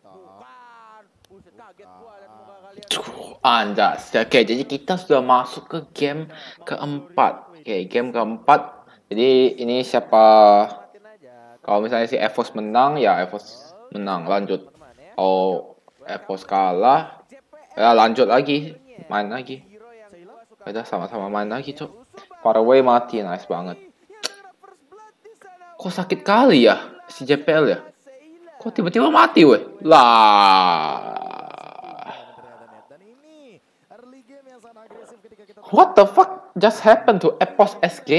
Bukan. Buset kaget gua liat muka kalian. Anjas. Oke, jadi kita sudah masuk ke game keempat. Oke, game keempat. Jadi ini siapa kalau misalnya si Evos menang ya Evos menang lanjut. Oh, Evos kalah ya lanjut lagi main lagi. Udah sama-sama main lagi, Cok. Faraway mati, nice banget. Kok sakit kali ya si JPL ya? Kok tiba-tiba mati weh? Lah. Kita What the fuck just happened to Epos SG?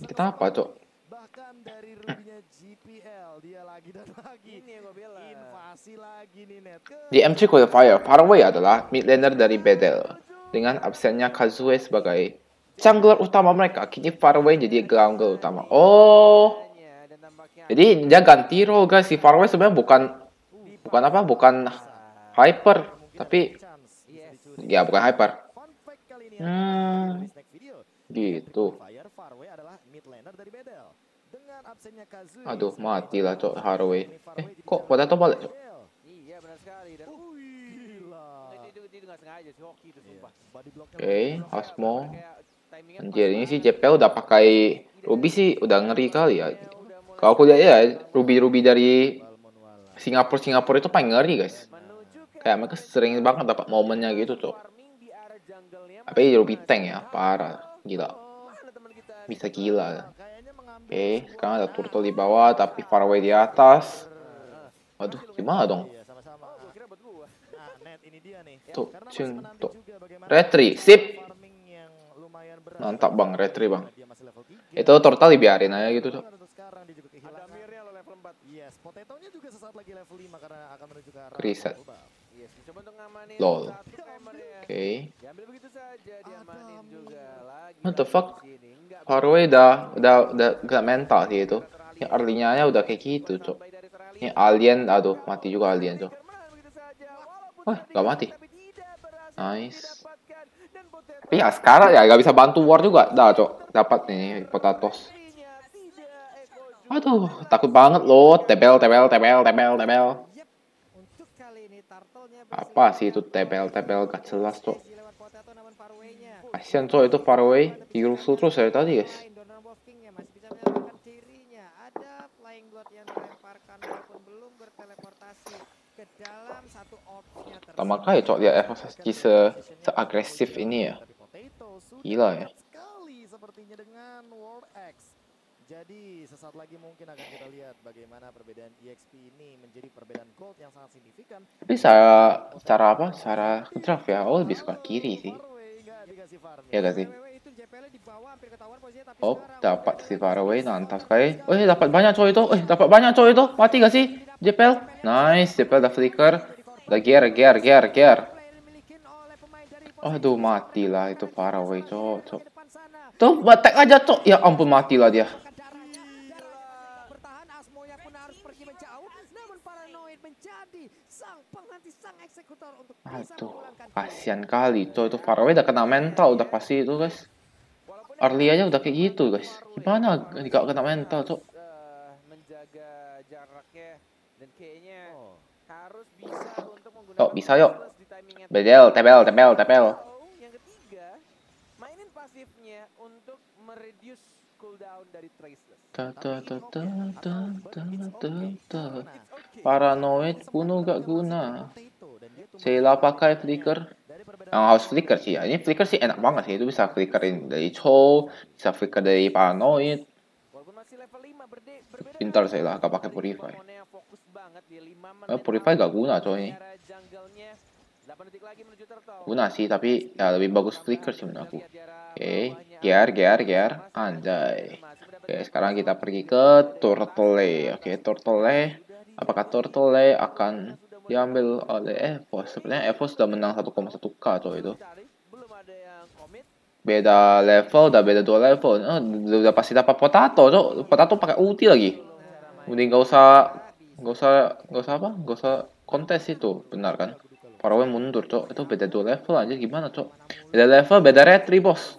Bisa Kenapa, Cok? bahkan dari rubinya GPL dia lagi dan lagi Ini yang bilang. invasi lagi nih net Di MC Qualifier, Faraway adalah mid laner dari Bedel. Dengan absennya Kazue sebagai jungler utama mereka, kini Faraway jadi jungler utama. Oh, jadi dia ganti role guys. Si Faraway sebenarnya bukan bukan apa? Bukan hyper, tapi ya bukan hyper. Hmm, gitu. Aduh, matilah cok Faraway. Eh, kok Potato balik cok? Iya benar sekali dan Oke, bener-bener Asmo. Anjir, ini sih. JPL udah pakai Ruby sih udah ngeri kali ya. Kalau aku lihat ya, Ruby-Ruby dari. Singapura Singapura itu paling ngeri guys. Kayak mereka sering banget dapat momennya gitu area jungle-nya. Tapi Ruby tank ya, parah, gila. Bisa gila. Oke, sekarang ada turtle di bawah tapi Faraway di atas. Waduh, gimana dong? Tuh, cun, tuh. Retri, sip. Mantap bang, retri bang. Dia masih level 3. Itu turtle dibiarin aja gitu cok. Sekarang dia juga Ada kehilangan. mirnya lo level 4. Yes, potetonya juga sesaat lagi level 5 karena akan menuju ke arah Reset. Yes, dicoba untuk ngamanin Lol. satu hammernya. Oke. Diambil begitu saja, diamanin juga lagi. What the fuck? Faraway udah udah udah gak mental sih itu. Yang early-nya aja udah kayak gitu cok. Ini alien, aduh mati juga alien cok. Herman begitu saja. Walaupun Wah, nggak mati. Nice. Tapi ya sekarang ya gak bisa bantu war juga. Dah cok, dapat nih potatos. Aduh, takut banget loh. Tebel, tebel, tebel, tebel, tebel. Apa sih itu tebel, tebel gak jelas Farway-nya. Kasian cok itu Faraway dirusuh terus dari tadi guys. Pertama kali cok lihat FSSG se seagresif ini ya. Gila ya. Jadi sesaat lagi mungkin akan kita lihat bagaimana perbedaan EXP ini menjadi perbedaan gold yang sangat signifikan. Tapi saya secara apa? Secara draft ya, oh lebih suka kiri sih. Farway nggak dikasih farming. Ya gak sih? WW itu JPL di bawah hampir ketahuan posisinya tapi Oh, sekarang dapat si Faraway, melakukan sekali. Oh, dapat banyak cowok itu. Eh, dapat banyak cowok itu. Mati gak sih? JPL. Nice, JPL udah flicker. Udah gear, gear, gear, gear. Aduh, matilah itu Faraway, cowok, cowok. Tuh, batek aja, cowok. Ya ampun, matilah dia. Aduh, kasihan kali, cowok. Itu Faraway udah kena mental, udah pasti itu, guys. Early aja udah kayak gitu, guys. Gimana gak kena mental, cowok? eh, menjaga jaraknya dan kayaknya Oh, harus bisa untuk menggunakan bisa, yuk. Bedel, tebel, tebel, tebel. Oh, yang ketiga, mainin pasifnya untuk mereduce cooldown dari Traceless. Ta ta ta ta ta ta ta ta. Paranoid kuno gak guna. potato dan dia tuh Sheila pakai flicker. Yang harus flicker sih ya. Ini flicker sih enak banget sih. Itu bisa flickerin dari Cho, bisa flicker dari Paranoid. Walaupun masih level 5 berde, berbeda Pintar dengan Sheila, gak pakai Purify. Pokemon yang fokus banget di 5 menit. Eh, Purify gak guna coy ini. Area jungle-nya, 8 detik lagi menuju turtle. Guna sih, tapi ya lebih bagus flicker sih menurut aku. Oke, bawahnya. gear, gear, gear. Anjay. Oke, sekarang kita pergi ke Turtle. Oke, Turtle. Apakah Turtle akan diambil oleh Evos? Sebenarnya Evos sudah menang 1,1k coy itu. Beda level udah beda dua level. Oh, udah, pasti dapat potato cok potato pakai ulti lagi. Mending gak usah gak usah gak usah apa? Gak usah kontes itu. Benar kan? Faraway mundur cok itu beda dua level aja gimana cok beda level beda retri bos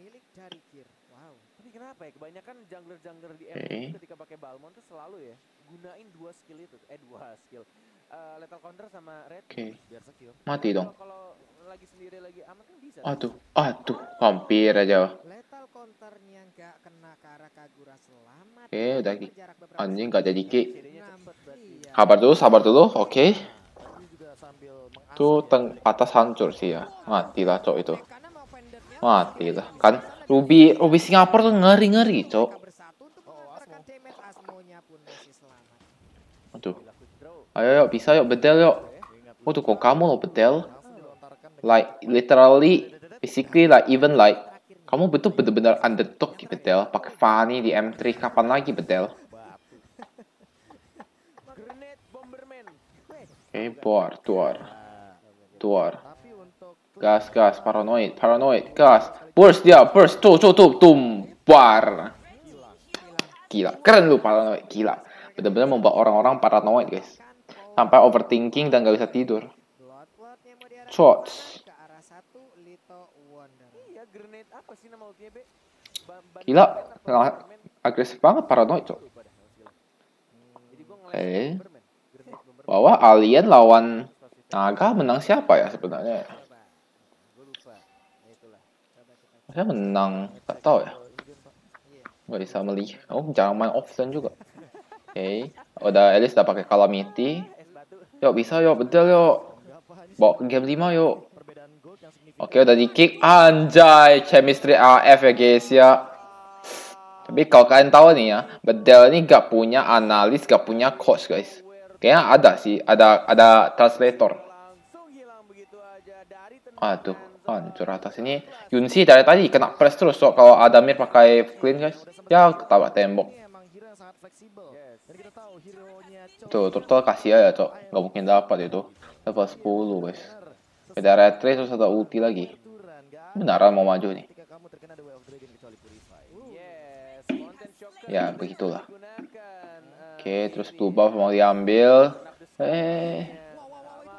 milik dari Gear. Wow. Tapi kenapa ya? Kebanyakan jungler-jungler di Oke. ML ketika pakai Balmond tuh selalu ya gunain dua skill itu. Eh dua skill. Eh, lethal counter sama red. Oke. Biar secure. Mati dong. Kalau kalau lagi sendiri lagi aman kan bisa. Aduh, aduh, hampir aja. Lethal counternya nggak kena ke arah Kagura selamat. Oke, udah ki- Berjarak beberapa Anjing saat. gak jadi. CD-nya cepet berarti. Iya. Sabar dulu, sabar dulu. Oke. Mengasah Tuh ya. teng atas hancur sih ya. Matilah cok itu. Pendeknya Matilah. Kan Ruby Ruby Singapura tuh ngeri-ngeri cok. Aduh. Ayo yuk bisa yuk bedel yuk. Waduh kok kamu lo bedel. Like literally, physically like even like kamu betul bener-bener underdog di bedel. Pakai Fanny di M3 kapan lagi bedel? buar, tuar, tuar. Gas, gas, paranoid, paranoid, gas. Burst dia, burst, tuh, tuh, tuh, tum, buar. Gila, keren lu paranoid, gila. Bener-bener membuat orang-orang paranoid guys. Sampai overthinking dan gak bisa tidur. Shots. Gila? Agresif banget paranoid, cok. Bomberman. Bahwa alien lawan naga menang siapa ya sebenarnya? Saya menang, tak tahu ya. Gak bisa melihat. Oh, jarang main offlane juga. Oke, udah Alice udah pakai calamity. Yuk bisa yuk, betul yuk. Bawa ke game 5 yuk. Oke udah di kick anjay chemistry AF ya guys ya. Tapi kalau kalian tahu nih ya, Bedel ini gak punya analis, gak punya coach guys. Kayaknya ada sih, ada ada translator. Aduh, hancur atas ini. Yunsi dari tadi kena press terus so kalau Adamir pakai clean guys. Ya ketabrak tembok. Tuh, turtle kasih aja cok. Gak mungkin dapat itu. Level 10 guys. Beda retreat terus ada ulti lagi. Beneran mau maju nih. Ya, begitulah. Oke, terus blue buff mau diambil. Eh,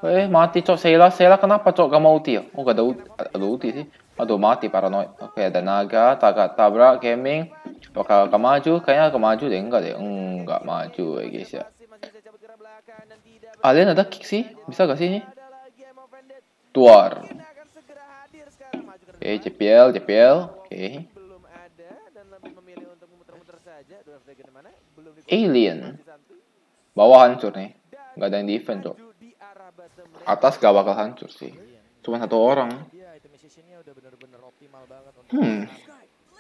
eh mati cok Sheila, Sheila kenapa cok gak mau ulti ya? Oh gak ada ulti, ada ulti sih. Aduh mati paranoid. Oke ada naga, tabrak tabrak gaming. Bakal ke maju, kayaknya ke maju deh enggak deh, enggak maju ya guys ya. Alien ada kick sih, bisa gak sih ini? Tuar. Oke, depan. JPL, JPL. Oke. Di Alien. Bawah hancur nih. Gak ada yang defend cok. Atas gak bakal hancur sih. Cuma satu orang. Untuk Hmm.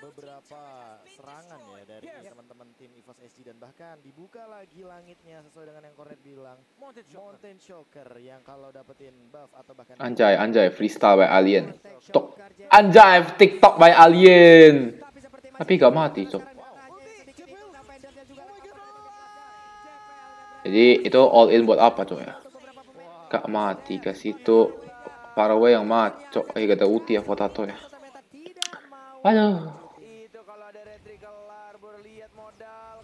beberapa serangan ya dari teman-teman tim EVOS SG dan bahkan dibuka lagi langitnya sesuai dengan yang Cornet bilang. Mountain Shocker yang kalau dapetin buff atau bahkan Anjay, anjay, freestyle by alien. Tok. Anjay, TikTok by alien. Tapi gak mati, Cok. belakang. Jadi itu all in buat apa cok ya? Gak mati ke situ. Faraway yang mati cok. Eh gak ada ulti ya Potato ya. Aduh.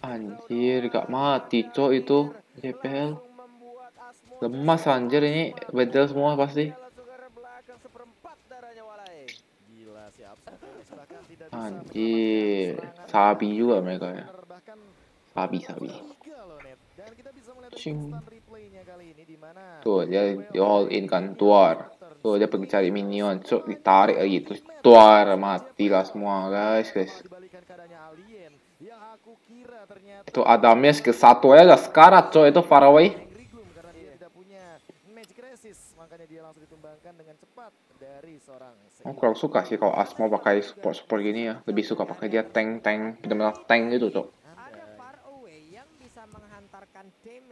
Anjir gak mati cok itu. JPL. Lemas anjir ini. Bedel semua pasti. Anjir. Sabi juga mereka ya. Sabi sabi. Instant replaynya kali ini di mana Tuh dia, dia all in kan. Tuar. Tuh dia pergi cari minion. Cok ditarik lagi. Terus tuar. Matilah semua guys guys. dibalikan keadaannya alien yang aku kira ternyata Itu Adames ke satu aja gak sekarat cok itu Faraway. Rigum karena dia tidak punya magic resist makanya dia langsung ditumbangkan dengan cepat dari seorang Aku kurang suka sih kalau Asmo pakai support-support gini ya. Lebih suka pakai dia tank-tank, benar-benar tank gitu, Cok. ada far away yang bisa menghantarkan damage untuk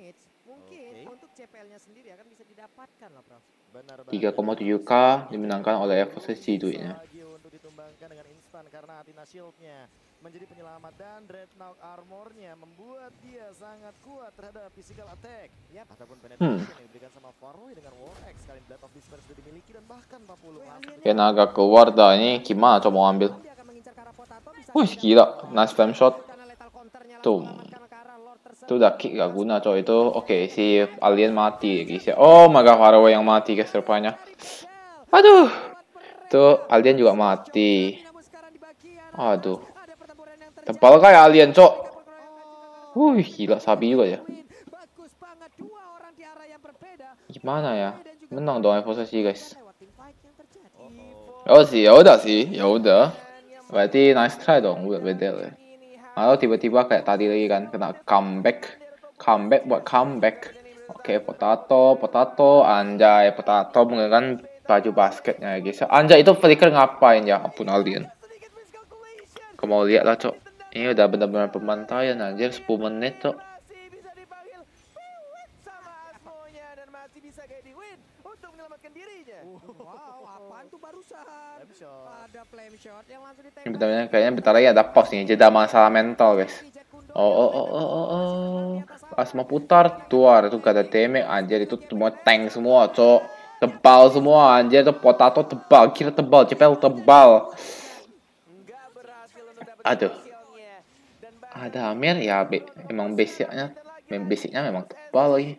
CPL-nya sendiri akan bisa didapatkan lah Prof. benar 3,7k dimenangkan oleh FOCC duitnya. Ditumbangkan dengan instan karena Athena Shield-nya menjadi penyelamat dan Dreadnought Armor-nya membuat dia sangat kuat terhadap physical attack Yap. ataupun penetration Hmm. yang diberikan sama Farway dengan War X kali Blade of Despair sudah dimiliki dan bahkan 40 langsung Kayak naga keluar dah ini gimana Cok mau ambil? Dia akan mengincar ke arah Potato, bisa Wih gila, nice flam shot. Tuh. Itu udah kick gak guna Cok itu. Oke, si alien mati guys ya. Oh my god, Faraway yang mati guys rupanya. Aduh. Tuh alien juga mati. Aduh. Tebal kayak alien, Cok. Wih, gila sapi juga ya. Gimana ya? Menang dong evolusi, guys. Oh sih, ya udah sih, ya udah. Berarti nice try dong buat bedel ya. Lalu tiba-tiba kayak tadi lagi kan kena comeback, comeback buat comeback. Oke, potato, potato, anjay, potato menggunakan baju basketnya ya guys. Anjay itu flicker ngapain ya? Ampun alien. Kau mau lihat lah cok. Ini udah benar-benar pembantaian anjir 10 menit cok. Ini bentar kayaknya bentar lagi ada pause nih, jeda masalah mental guys. Oh oh oh oh oh, oh. Pas mau putar tuar itu gak ada damage anjir itu semua tank semua cok tebal semua anjir. Itu potato tebal. Kira tebal cepel tebal. Nggak Aduh. ada Amir? Ya be emang basicnya basicnya memang tebal lagi.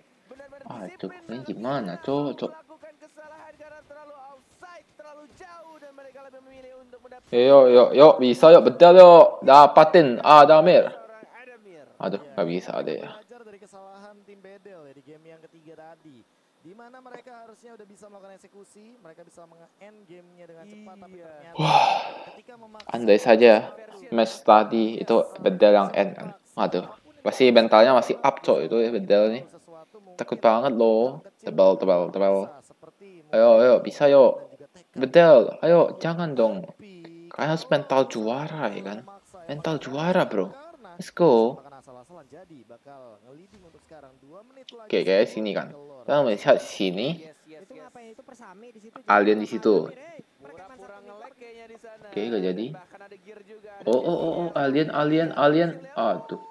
Aduh ini gimana cok cok? Melakukan kesalahan karena terlalu outside, terlalu jauh dan mereka lebih memilih untuk mendapatkan yo yo yo bisa yuk betul yuk dapatin. Ada Amir? Aduh gak bisa deh. Ya. Di mana mereka harusnya udah bisa melakukan eksekusi, mereka bisa menge-end gamenya dengan cepat tapi Iya. ternyata ketika memaksa andai saja match tadi itu bedel yang end kan. aduh pasti mentalnya masih up cok itu ya bedel nih takut banget loh. Tebal tebal tebal. Ayo ayo bisa yuk. Bedel ayo jangan dong. Tapi kalian harus mental juara ya kan? Mental juara bro. Let's go makan asal-asalan jadi bakal nge-leading untuk sekarang 2 menit lagi. oke kayak sini kan kita melihat sini Yes, yes, Itu yes. ngapain itu persami di situ? Alien di situ. Pura-pura nge-lag kayaknya di sana. Oke, jadi. Gear juga. ada oh oh oh, oh alien alien alien aduh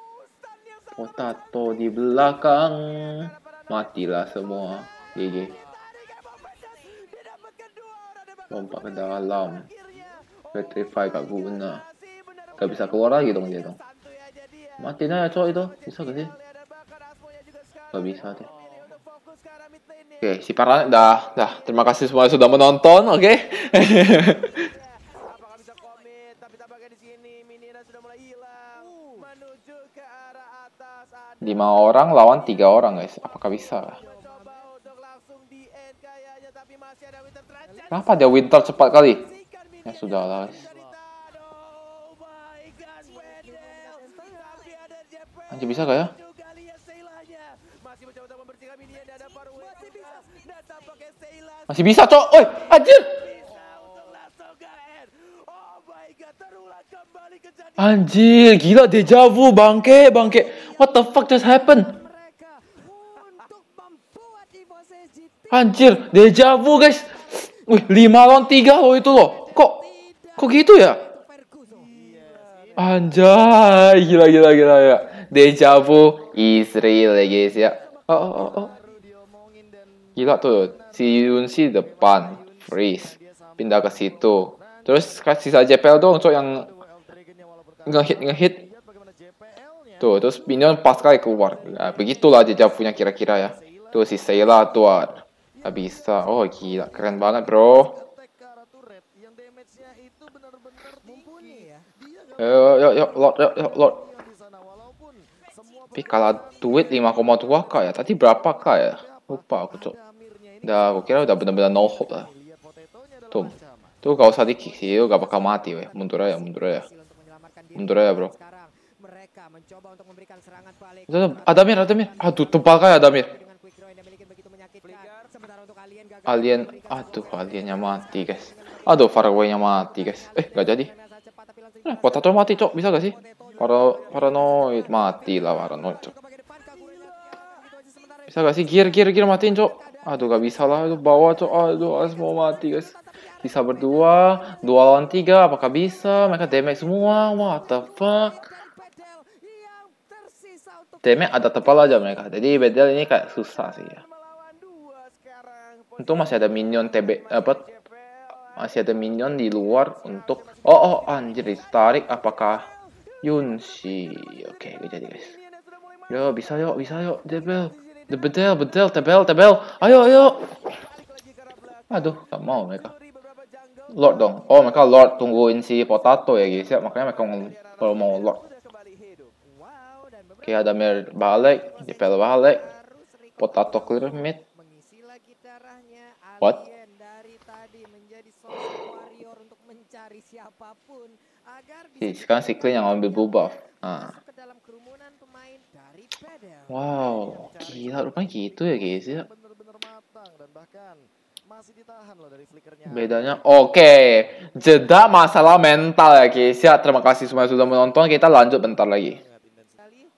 potato di belakang matilah semua GG lompat ke dalam petrify gak guna gak bisa keluar lagi dong dia dong. Matiin aja cowok itu bisa gak sih gak bisa deh. Oke, si Parlan dah, dah. Terima kasih semuanya sudah menonton, oke? Ada Lima orang lawan tiga orang, guys. Apakah bisa? Kenapa dia winter cepat kali? Ya sudah lah, guys. Anjir bisa gak ya? Masih bisa. Cok. Oi, anjir. Anjir, gila dejavu, bangke, bangke. What the fuck just happened? Anjir, dejavu, guys. Wih, lima lawan tiga loh itu loh. Kok, kok gitu ya? Anjay, gila, gila, gila ya. Dejavu Israel ya guys ya. Oh, oh, oh, oh. Gila tuh, si Yunsi depan, freeze, pindah ke situ. Terus kasih saja JPL dong, cok yang ngehit ngehit. Tuh, terus minion pas kali keluar. Nah, begitulah Dejavunya kira-kira ya. Tuh si Sayla tuan. Gak bisa. Oh gila, keren banget bro. attack ke arah turret yang damage-nya itu Tapi kalah duit 5,2k ya. Tadi berapa k ya? Lupa aku ini Udah, aku kira udah benar-benar no hope lah. Tuh. Tuh gak usah di kick sih, gak bakal mati weh. Mundur aja, mundur aja. Mundur aja bro. Tuh, tuh, Adamir, Adamir. Aduh, tebal kayak Adamir. Alien, aduh, aliennya mati guys. Aduh, Faraway-nya mati guys. Eh, gak jadi. Eh, mati cok, bisa gak sih? Para paranoid mati lah paranoid cok. Bisa gak sih? Gear, gear, gear matiin cok. Aduh, gak bisa lah. Aduh, bawa cok. Aduh, mau mati guys. Bisa berdua, dua lawan tiga. Apakah bisa? Mereka damage semua. What the fuck? Damage ada tebal aja mereka. Jadi bedel ini kayak susah sih ya. Untung masih ada minion TB apa masih ada minion di luar untuk oh oh anjir ditarik. Apakah Yunshi oke gak jadi guys. Yo bisa yuk bisa yuk debel the bedel tebel tebel. Ayo ayo. Aduh gak mau mereka. Lord dong. Oh mereka Lord. Tungguin si potato ya guys. Ya makanya mereka kalau mau Lord. Oke, ada Mir balik, JPL balik, Potato clear mid. What? alien dari tadi menjadi sosok warrior untuk mencari siapa pun agar bisa Si, sekarang si Clean yang ambil blue buff. Ah. masuk ke dalam kerumunan pemain dari Pedel. Wow, gila rupanya gitu ya guys ya. Bener-bener matang dan bahkan masih ditahan loh dari flickernya. Bedanya oke, jeda masalah mental ya guys ya. Terima kasih semua yang sudah menonton. Kita lanjut bentar lagi.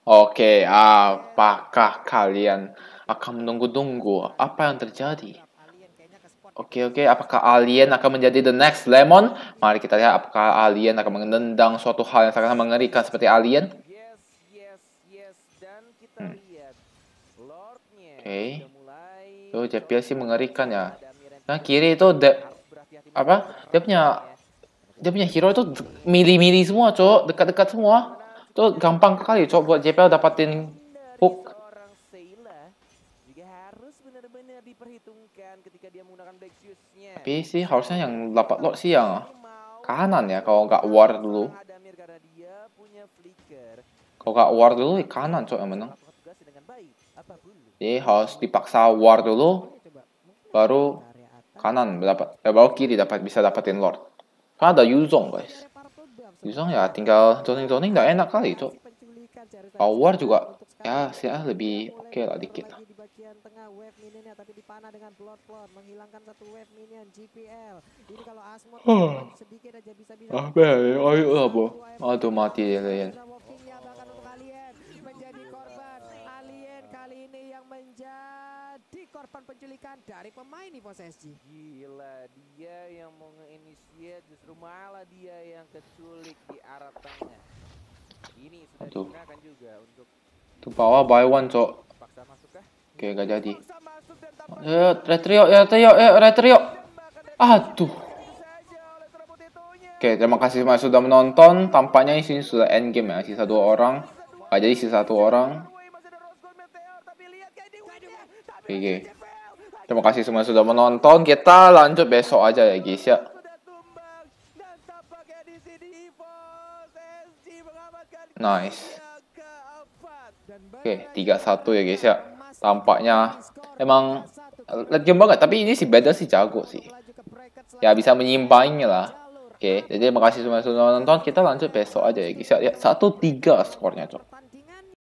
Oke, apakah kalian akan menunggu-tunggu apa yang terjadi? alien kayaknya ke spot Oke oke, apakah alien akan menjadi the next lemon? Mari kita lihat apakah alien akan menendang suatu hal yang sangat mengerikan seperti alien. Yes, yes, yes. Dan kita Hmm. lihat Lordnya Oke. mulai. Tuh, JPL sih mengerikan ya. Nah kiri itu de apa? Dia punya dia punya hero itu mili-mili semua, cok, dekat-dekat semua. Tuh gampang sekali, cok, buat JPL dapatin hook. seorang Sheila juga harus benar-benar diperhitungkan ketika dia menggunakan Black Shoes-nya. Tapi sih harusnya yang dapat lot sih yang kanan ya, kalau nggak war dulu. Karena. Kalau nggak war dulu, ya kanan, cok, yang menang. Jadi harus dipaksa war dulu, baru kanan dapat, eh, baru kiri dapat bisa dapatin lord. Kan ada Yuzong guys. Yuzong ya tinggal zoning-zoning udah enak kali, cok. Kalau war siapa juga ya sih ah, lebih oke lah mundur dikit lah. Bagian tengah wave minionnya tapi dipanah dengan blood plot menghilangkan satu wave minion GPL ini kalau Asmod maju sedikit aja bisa bisa Ah, be, ayo Bo. Aduh, mati untuk alien menjadi korban alien kali ini yang menjadi korban penculikan dari pemain di SG Gila, dia yang mau nge-initiate justru malah dia yang keculik di arah tengah. Ini sudah digunakan juga untuk Tuh bawah buy one, cok. paksa masuk kah? Oke, gak jadi. Tampaknya Ya, retrio, ya, retrio, ya, retrio. tembakan dari Aduh. Oke, terima kasih semua sudah menonton. Tampaknya di sini sudah end game ya, sisa dua orang. Gak jadi sisa satu orang. Oke. Terima kasih semua sudah menonton. Kita lanjut besok aja ya guys ya. Nice. Oke, 3-1 ya guys ya. Tampaknya emang game banget. Tapi ini si Beda sih jago sih. Ya bisa menyimpanginya lah. Oke, jadi terima kasih semua sudah menonton. Kita lanjut besok aja ya guys ya. Ya, 1-3 skornya cok.